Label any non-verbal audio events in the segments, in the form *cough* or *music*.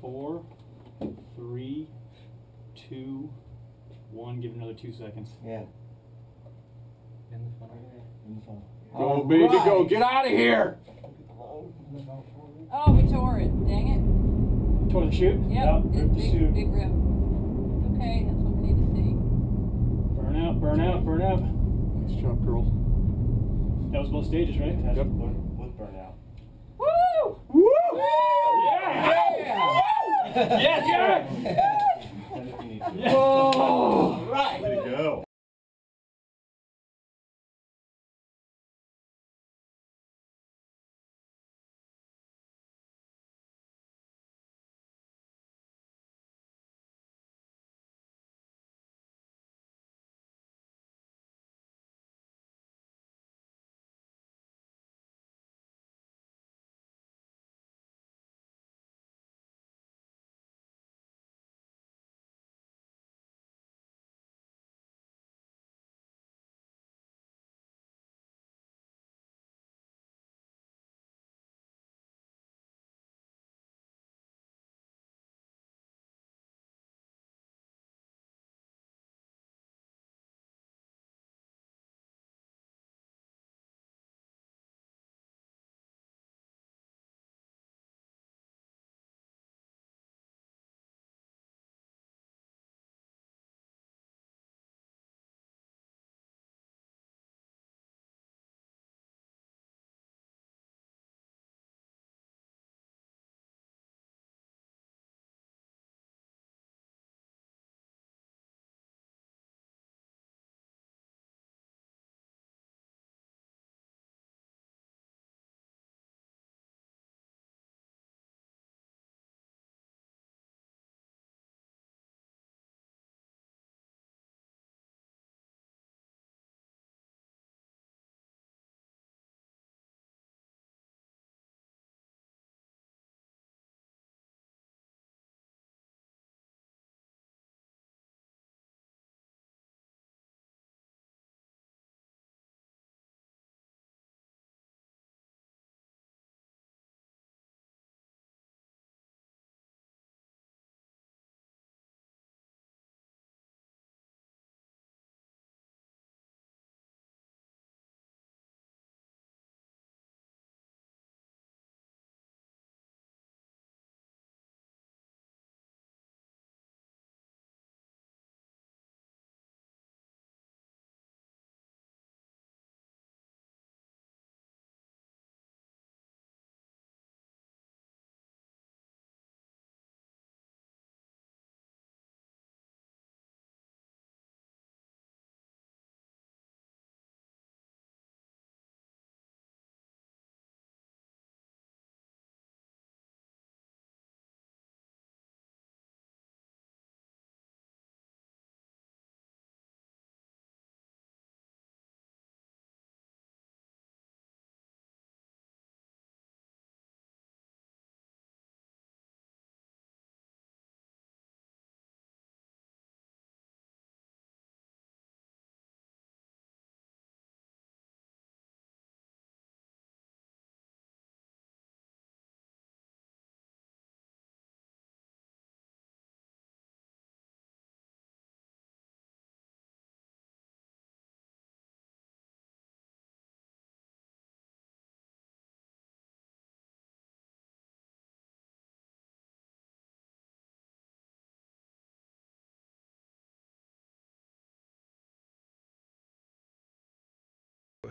Four, three, two, one. Give another two seconds. Yeah. In the funnel. In the funnel. Go, baby, go. Get out of here. Oh, we tore it. Dang it. Tore the chute? Yep. Yeah, it's rip the big, chute. big rip. Okay, that's what we need to see. Burn out, burn out, burn out. Nice job, girl. That was both stages, right? Yep. With burnout. Woo! Woo! Yeah! Yeah, Jared! And if you need to. Yeah. Oh, *laughs* Right. Way to go.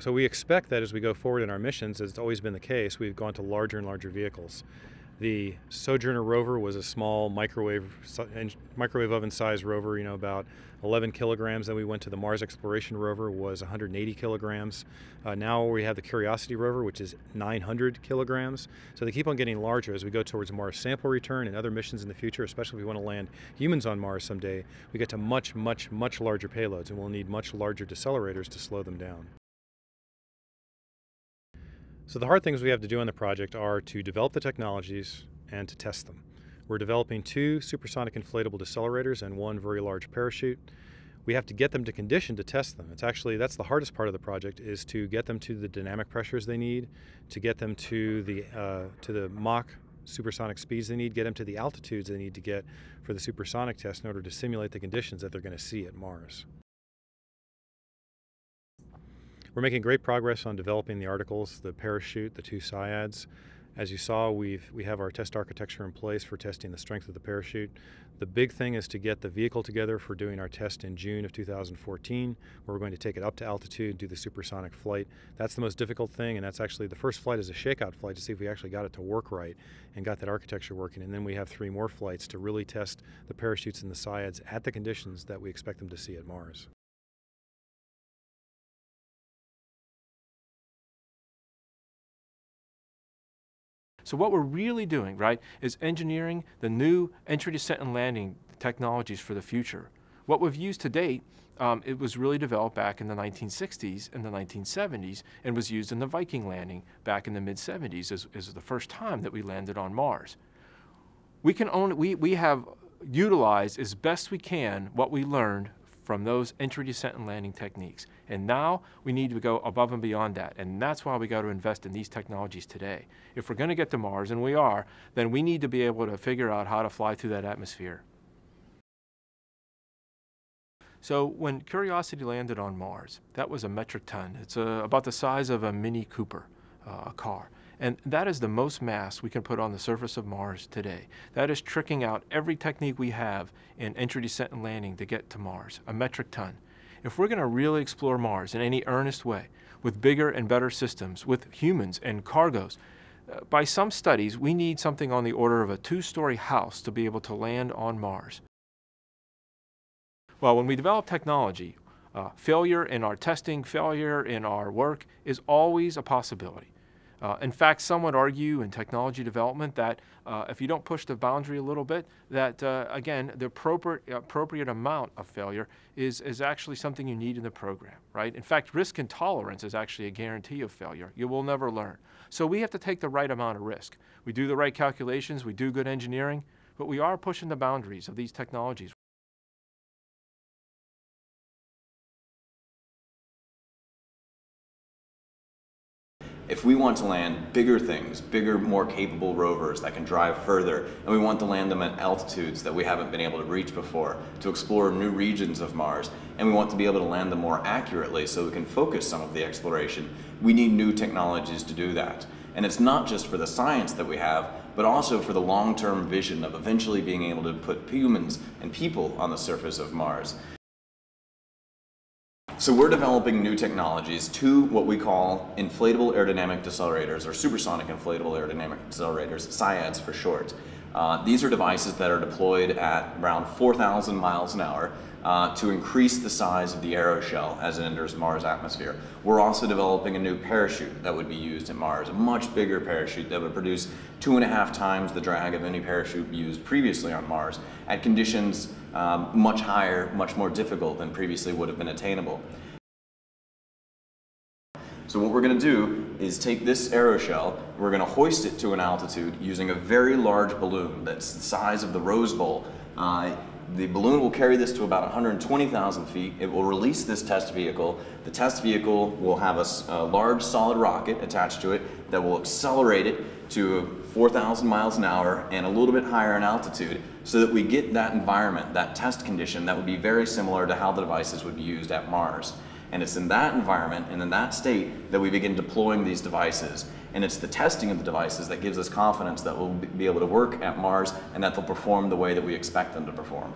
So we expect that as we go forward in our missions, as it's always been the case, we've gone to larger and larger vehicles. The Sojourner rover was a small microwave microwave oven sized rover, you know, about 11 kilograms. Then we went to the Mars Exploration rover, was 180 kilograms. Uh, now we have the Curiosity rover, which is 900 kilograms. So they keep on getting larger as we go towards Mars sample return and other missions in the future, especially if we want to land humans on Mars someday. We get to much, much, much larger payloads, and we'll need much larger decelerators to slow them down. So the hard things we have to do on the project are to develop the technologies and to test them. We're developing two supersonic inflatable decelerators and one very large parachute. We have to get them to condition to test them. It's actually that's the hardest part of the project is to get them to the dynamic pressures they need, to get them to the uh, to the Mach supersonic speeds they need, get them to the altitudes they need to get for the supersonic test in order to simulate the conditions that they're going to see at Mars. We're making great progress on developing the articles, the parachute, the two SIADs. As you saw, we've, we have our test architecture in place for testing the strength of the parachute. The big thing is to get the vehicle together for doing our test in June of 2014, where we're going to take it up to altitude, do the supersonic flight. That's the most difficult thing, and that's actually the first flight is a shakeout flight to see if we actually got it to work right and got that architecture working. And then we have three more flights to really test the parachutes and the SIADs at the conditions that we expect them to see at Mars. So what we're really doing, right, is engineering the new entry, descent, and landing technologies for the future. What we've used to date, um, it was really developed back in the 1960s and the 1970s and was used in the Viking landing back in the mid-70s as, as the first time that we landed on Mars. We can only, we, we have utilized as best we can what we learned from those entry, descent, and landing techniques. And now we need to go above and beyond that. And that's why we got to invest in these technologies today. If we're going to get to Mars, and we are, then we need to be able to figure out how to fly through that atmosphere. So when Curiosity landed on Mars, that was a metric ton. It's uh, about the size of a Mini Cooper, uh, a car. And that is the most mass we can put on the surface of Mars today. That is tricking out every technique we have in entry, descent, and landing to get to Mars, a metric ton. If we're going to really explore Mars in any earnest way, with bigger and better systems, with humans and cargoes, uh, by some studies, we need something on the order of a two-story house to be able to land on Mars. Well, when we develop technology, uh, failure in our testing, failure in our work is always a possibility. Uh, in fact, some would argue in technology development that uh, if you don't push the boundary a little bit, that uh, again, the appropriate, appropriate amount of failure is, is actually something you need in the program, right? In fact, risk intolerance is actually a guarantee of failure. You will never learn. So we have to take the right amount of risk. We do the right calculations, we do good engineering, but we are pushing the boundaries of these technologies. If we want to land bigger things, bigger, more capable rovers that can drive further, and we want to land them at altitudes that we haven't been able to reach before, to explore new regions of Mars, and we want to be able to land them more accurately so we can focus some of the exploration, we need new technologies to do that. And it's not just for the science that we have, but also for the long-term vision of eventually being able to put humans and people on the surface of Mars. So we're developing new technologies, two what we call inflatable aerodynamic decelerators, or supersonic inflatable aerodynamic decelerators, SIADs for short. Uh, these are devices that are deployed at around 4,000 miles an hour uh, to increase the size of the aeroshell as it enters Mars' atmosphere. We're also developing a new parachute that would be used at Mars, a much bigger parachute that would produce two and a half times the drag of any parachute used previously on Mars at conditions um, much higher, much more difficult than previously would have been attainable. So what we're going to do is take this aeroshell, we're going to hoist it to an altitude using a very large balloon that's the size of the Rose Bowl. Uh, the balloon will carry this to about 120,000 feet. It will release this test vehicle. The test vehicle will have a, a large solid rocket attached to it that will accelerate it to 4,000 miles an hour and a little bit higher in altitude so that we get that environment, that test condition that would be very similar to how the devices would be used at Mars. And it's in that environment and in that state that we begin deploying these devices. And it's the testing of the devices that gives us confidence that we'll be able to work at Mars and that they'll perform the way that we expect them to perform.